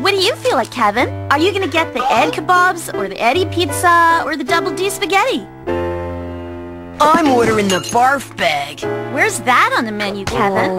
What do you feel like, Kevin? Are you gonna get the Ed kebabs, or the Eddie pizza, or the Double D spaghetti? I'm ordering the barf bag. Where's that on the menu, Kevin?